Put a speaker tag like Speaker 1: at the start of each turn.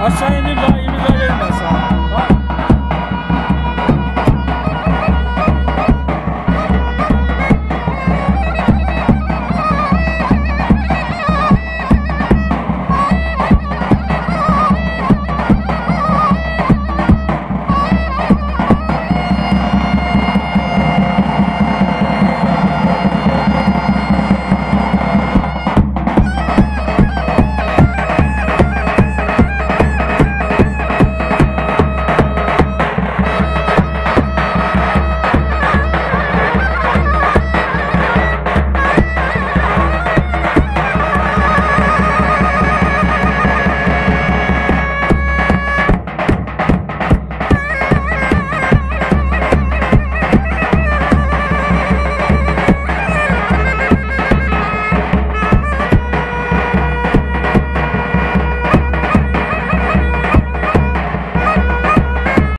Speaker 1: 啊！谁？